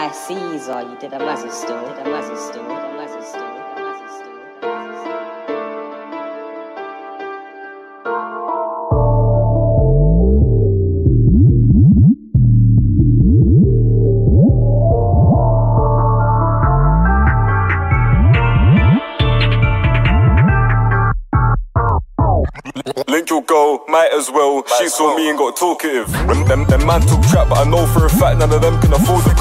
I see you did a massive story, did a massive story, did a massive story, did a. Link might as well. she saw me and got talkative. Them, them, man took trap, but I know for a fact none of them can afford it.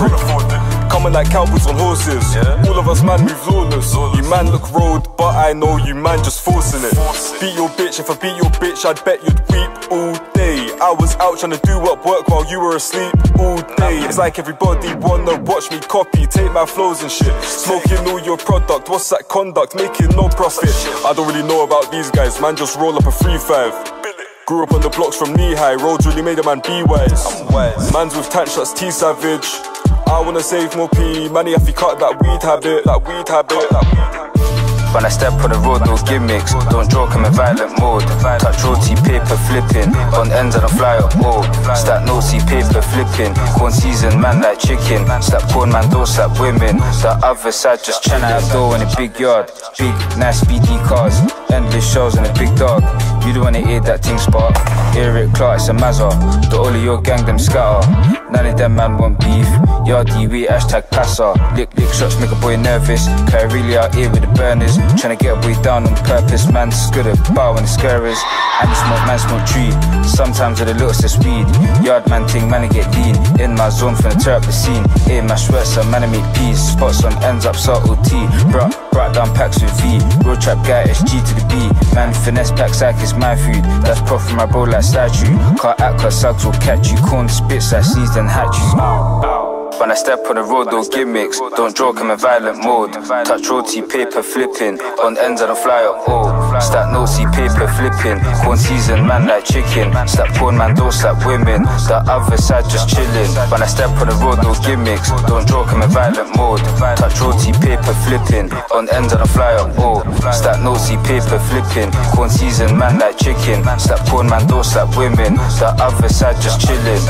Coming like cowboys on horses. All of us man move lawless. You man look road, but I know you man just forcing it. Beat your bitch, if I beat your bitch, I'd bet you'd weep all day. I was out trying to do up work while you were asleep all day. It's like everybody wanna watch me copy, take my flows and shit. Smoking all your product, what's that conduct? Making no profit. I don't really know about these guys, man, just roll up a 3-5. Grew up on the blocks from knee high, roads really made a man be wise. Mans with tank shots, T savage. I wanna save more P, money if you cut that weed habit, that weed habit, that weed habit. When I step on the road, no gimmicks. Don't joke, I'm in violent mode. Touch roti, paper flipping. On ends, I don't fly up all. Stack nosy, paper flipping. Corn season, man like chicken. Slap corn, man, don't slap women. The other side just chilling. Outdoor in a big yard. Big, nice, speedy cars. Endless shows in a big dog. You don't wanna hear that thing spark. Eric Clark, it's a mazza. The all of your gang, them scatter. None of them man want beef. Yardie, we hashtag passer. Lick, lick shots, make a boy nervous. Cause really out here with the burners. Tryna get a boy down on purpose. Man's good at when the scarers. And it's smoke, man smoke tree. Sometimes with the looks of speed. Yard man ting, man I get lean. In my zone finna tear up the scene. In my sweats, man I make peas. Spots on ends up subtle T. Brought, brought down packs with V. Road trap guy, SG to Man finesse packs like it's my food. That's prof from my bro like statue. Can't act cause sucks will catch you. Corn spits like seeds then hatch you. When I step on the road, no gimmicks. Don't joke, I'm in violent mode. Touch roti, paper flipping. On ends, I don't fly up all. Stack nosy, paper flipping. Corn season, man like chicken. Slap porn, man, don't slap women. The other side just chilling. When I step on the road, no gimmicks. Don't joke, I'm in violent mode. Touch roti, paper flipping. On ends, I don't fly up all. Stack nosy, paper flipping. Corn season, man like chicken. Slap porn, man, don't slap women. The other side just chilling.